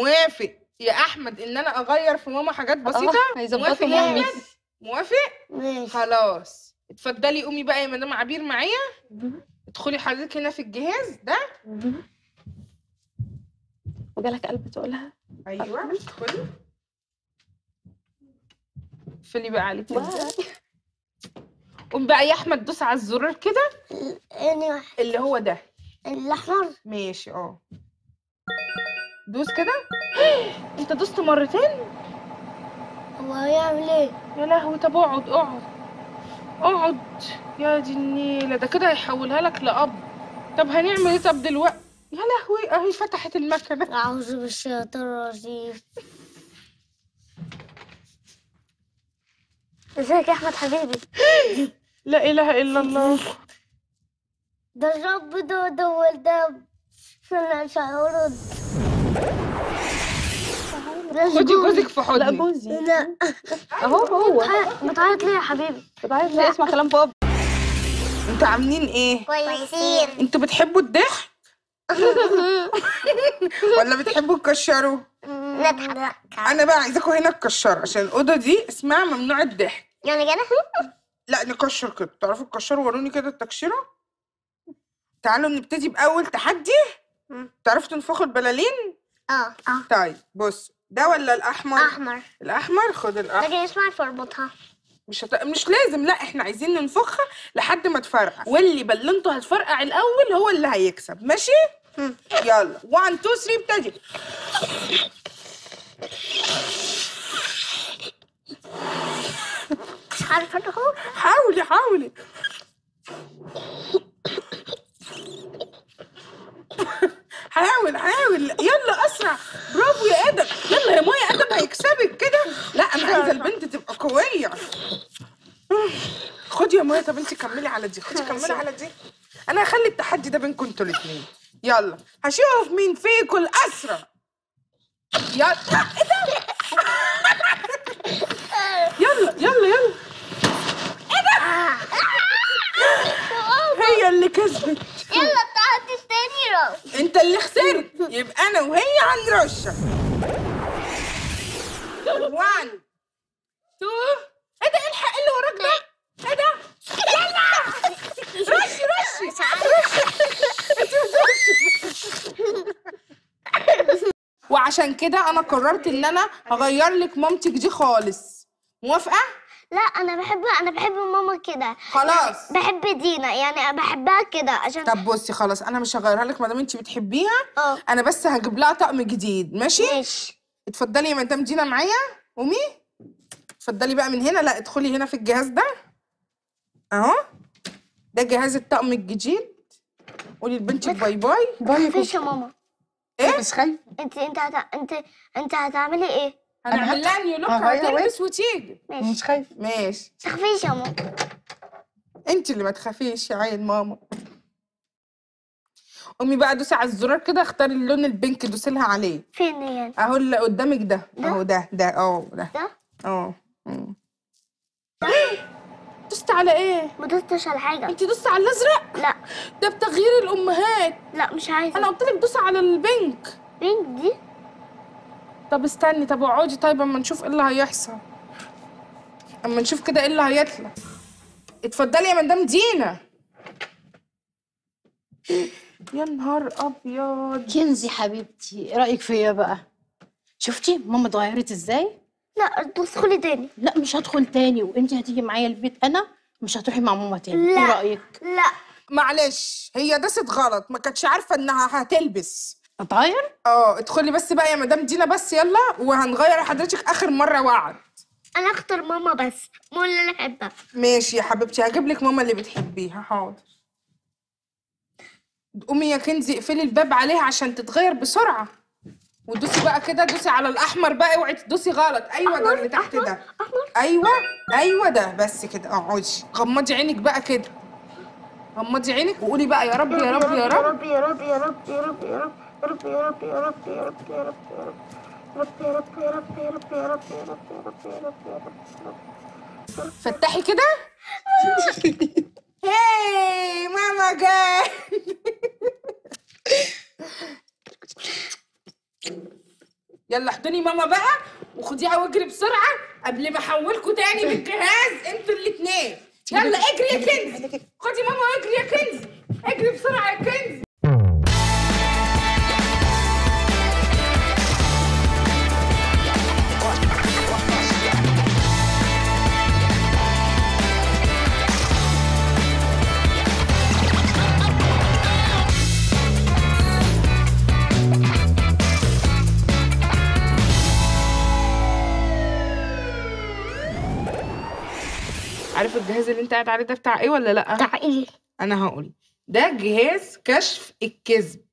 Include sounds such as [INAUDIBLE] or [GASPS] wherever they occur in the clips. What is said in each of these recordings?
موافق يا أحمد إن أنا أغير في ماما حاجات بسيطة؟ آه موافق هيظبطوا يا مامي أحمد؟ موافق؟ ماشي. خلاص. اتفضلي قومي بقى يا مدام عبير معايا. ادخلي حضرتك هنا في الجهاز ده. وجالك قلب تقولها؟ أيوه ادخلي. اقفلي بقى عليك. قوم بقى يا أحمد دوس على الزرار كده. اني واحد. اللي هو ده. الأحمر. ماشي آه. دوس كده. [GASPS] انت دوست مرتين؟ هو هيعمل إيه؟ يا لهوي طب اقعد اقعد. اقعد. يا دي النيلة. ده كده هيحولها لك لأب. طب هنعمل إيه طب دلوقتي؟ يا لهوي اهي فتحت المكنة. [LAUGHS] أعوذ بالشيطان الرجيم. ازيك يا أحمد حبيبي؟ [GASPS] لا إله إلا الله. ده الرب ده ده والدم أنا مش هرد خدي جوزك في لا حضنك جوزي. لا. اهو هو بتعيط ليه يا حبيبي. بتعيط ليه اسمع كلام بابا. أنتوا عاملين إيه؟ كويسين. أنتوا بتحبوا الضحك؟ [LAUGHS] ولا بتحبوا تكشروا؟ نضحك أنا بقى عايزاكم هنا تكشروا عشان الاوضه دي اسمها ممنوع الضحك. يعني كده؟ [LAUGHS] لا نكشر كده. تعرفوا تكشروا؟ وروني كده التكشيرة. تعالوا نبتدي بأول تحدي. تعرفوا تنفخوا البلالين؟ آه. آه طيب بص ده ولا الأحمر؟ أحمر. الأحمر؟ خد الأحمر. لكن اسمع فربطها مش هت... مش لازم لا إحنا عايزين ننفخها لحد ما تفرقع. واللي بلنته هتفرقع الأول هو اللي هيكسب. ماشي؟ مم. يلا. 1 2 3 ابتدي. مش عارفة. حاولي حاولي. يلا اسرع. برافو يا آدم. يلا يا مايا آدم هيكسبك كده. لا أنا عايزة البنت تبقى قوية. خدي يا مايا طب انت كملي على دي. خدي كملي على دي. أنا هخلي التحدي ده بينكم أنتوا الاثنين يلا. هشوف مين فيكم الاسرع. يلا. إيه يلا يلا. يلا هي اللي كسبت. يلا انت اللي خسرت. يبقى أنا وهي هنرشح 1 2 إيه ده؟ الحق اللي وراك ده. إيه ده؟ رشي رشي. مش عارفه وعشان كده أنا قررت ان أنا هغير لك مامتك دي خالص. موافقة؟ لا أنا بحب أنا بحب ماما كده. خلاص. بحب دينا يعني بحبها كده عشان طب بصي خلاص أنا مش هغيرها لك ما دام انت بتحبيها آه. أنا بس هجيب لها طقم جديد ماشي؟ ماشي. اتفضلي يا مدام دينا معايا. قومي. اتفضلي بقى من هنا لا ادخلي هنا في الجهاز ده. أهو. ده جهاز الطقم الجديد. قولي لبنتك bye bye. bye يا ماما. إيه؟ مش خايف أنت أنت هت... أنت أنت هتعملي إيه؟ هنعمل لها new look هتلبس وتيجي. ماشي. مش خايف ماشي. تخفيش يا ماما. أنت اللي ما تخافيش يا عين ماما. قومي بقى دوسي على الزرار كده اختاري اللون ال pink دوسي لها عليه. فين يعني أهو اللي قدامك ده. ده؟ أهو ده ده آه ده. ده؟ آه. [GASPS] دوست على إيه؟ ما دوستش على حاجة. أنت دوست على الأزرق؟ لا. ده بتغيير الأمهات. لا مش عايزة. أنا قلت لك دوسي على البينك. بينك دي؟ طب استني طب اقعدي. طيب اما نشوف إيه اللي هيحصل. أما نشوف كده إيه اللي هيطلع. اتفضلي يا مدام دينا. يا نهار أبيض. كنزي حبيبتي إيه رأيك فيا بقى؟ شفتي ماما اتغيرت إزاي؟ لا تدخلي تاني. لا مش هدخل تاني وانت هتيجي معايا البيت أنا مش هتروحي مع ماما تاني. لا. إيه رأيك؟ لا. معلش هي دست غلط. ما كانتش عارفة إنها هتلبس. اتغير؟ آه ادخلي بس بقى يا مدام دينا بس يلا وهنغير حضرتك آخر مرة وعد. أنا أختار ماما بس مو اللي أنا أحبها. ماشي يا حبيبتي هجيب لك ماما اللي بتحبيها حاضر. قومي يا كنزي اقفلي الباب عليها عشان تتغير بسرعة. ودوسي بقى كده دوسي على الأحمر بقى اوعي تدوسي غلط. أيوه ده اللي تحت ده. أيوه أيوه ده بس كده اقعدي غمضي عينك بقى كده. غمضي عينك وقولي بقى يا رب يا رب يا رب. يا رب يا رب يا رب يا رب, يا رب. يا رب يا رب يا رب يا رب يا رب يا رب يا رب يا رب يا رب يا رب يا رب يا رب يا رب فتحي كده؟ هاي ماما جاي. يلا احضني ماما بقى وخديها واجري بسرعة قبل ما احولكوا تاني بالجهاز أنتوا الاتنين. يلا اجري يا كنزي خدي ماما واجري يا كنزي اجري بسرعة يا كنزي الجهاز اللي انت قاعد عليه ده بتاع إيه ولا لأ؟ بتاع إيه؟ أنا هقول. ده جهاز كشف الكذب.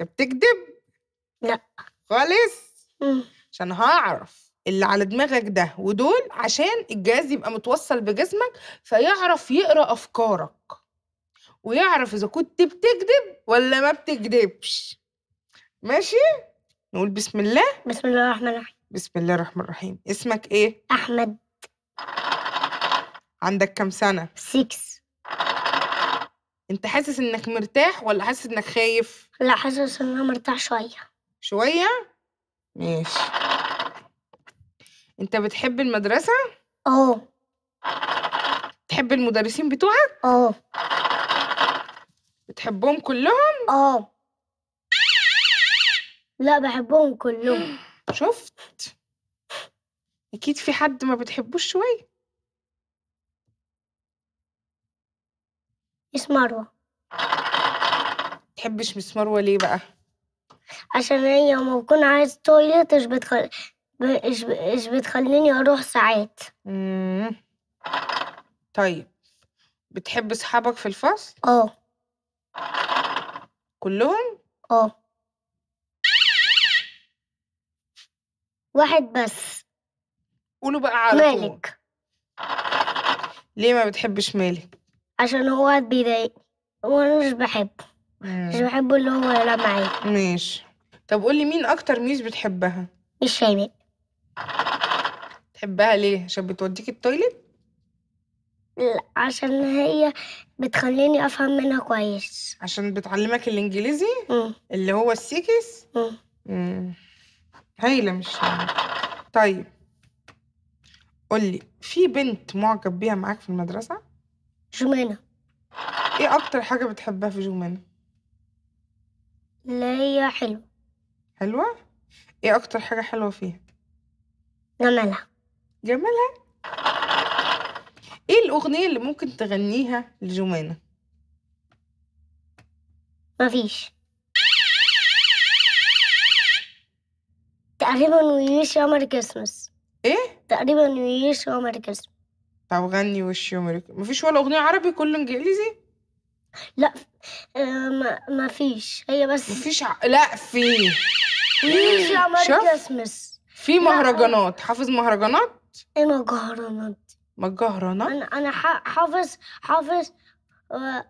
انت بتكذب؟ لأ. خالص. عشان هعرف اللي على دماغك ده ودول عشان الجهاز يبقى متوصل بجسمك فيعرف يقرأ أفكارك. ويعرف إذا كنت بتكذب ولا ما بتكذبش. ماشي؟ نقول بسم الله. بسم الله الرحمن الرحيم. بسم الله الرحمن الرحيم. اسمك إيه؟ أحمد. عندك كام سنة؟ 6 انت حاسس انك مرتاح ولا حاسس انك خايف؟ لا حاسس إن أنا مرتاح شوية. شوية؟ ماشي. انت بتحب المدرسة؟ آه تحب المدرسين بتوعك؟ آه بتحبهم كلهم؟ آه لا بحبهم كلهم. [GASPS] شفت. أكيد في حد ما بتحبوش شوية. اسم مروه تحبش مس مروة ليه بقى؟ عشان هي لما بكون عايز تويلت مش بتخل... مش مش بتخليني أروح ساعات. مم. طيب. بتحب أصحابك في الفصل؟ آه. كلهم؟ آه. واحد بس. قولوا بقى على طول. مالك؟ ليه ما بتحبش مالك؟ عشان هو بيضايقني. وأنا مش بحبه. مش. بحبه اللي هو يلعب معايا. ماشي. طب قولي مين أكتر Miss بتحبها؟ Miss شيماء تحبها ليه؟ عشان بتوديك ال toilet؟ لا عشان هي بتخليني أفهم منها كويس. عشان بتعلمك الإنجليزي؟ مم. اللي هو السيكس مم. مم. هايلة مش طيب قولي في بنت معجب بيها معاك في المدرسة؟ جمانة. إيه أكتر حاجة بتحبها في جومانا اللي هي حلوة. حلوة؟ إيه أكتر حاجة حلوة فيها؟ جمالها. جمالها؟ إيه الأغنية اللي ممكن تغنيها لجومانا مفيش. تقريبا ويش عمر كريسماس إيه؟ تقريبا ويش عمر كريسماس طب غني وش يومك؟ مفيش ولا أغنية عربي كله إنجليزي؟ لا آه ما مفيش هي بس مفيش ع... لا في. شوف. كريسماس في مهرجانات. حافظ مهرجانات؟ إيه مجهرنات مجهرانات؟ أنا أنا حافظ حافظ آه،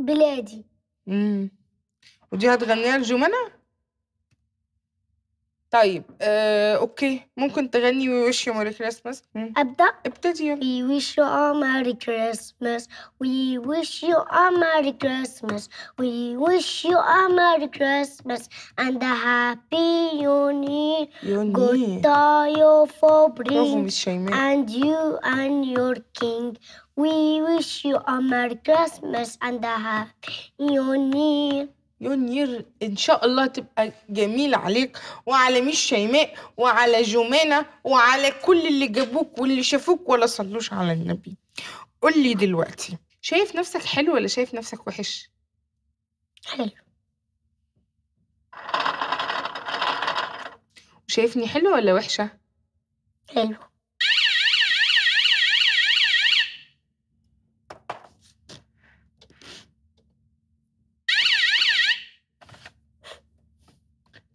بلادي. امم ودي هتغنيها لجومانا طيب آه، اوكي ممكن تغني ويش يو ميري كريسماس مم. ابدا ابتدي يلا We wish you a Merry Christmas. We wish you a Merry Christmas. We wish you a Merry Christmas and a Happy New Year. يوني Good day for برافو bring مش شيماء and you and your king. We wish you a Merry Christmas and a Happy New Year. يونير إن شاء الله تبقى جميلة عليك وعلى مش شيماء وعلى جومانا وعلى كل اللي جابوك واللي شافوك ولا صلوش على النبي. قول لي دلوقتي شايف نفسك حلو ولا شايف نفسك وحش؟ حلو. شايفني حلو ولا وحشة؟ حلو.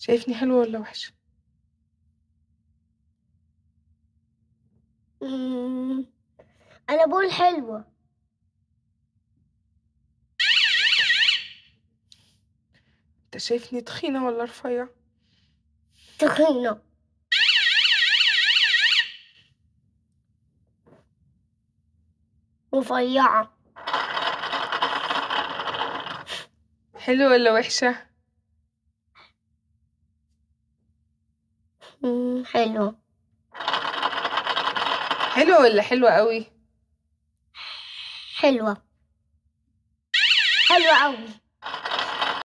شايفني حلو ولا وحشة؟ مم. أنا بقول حلوة. أنت شايفني تخينة ولا رفيعة؟ تخينة. رفيعة. حلو ولا وحشة؟ مم، حلو حلوة ولا حلوة قوي؟ حلوة. حلوة أوي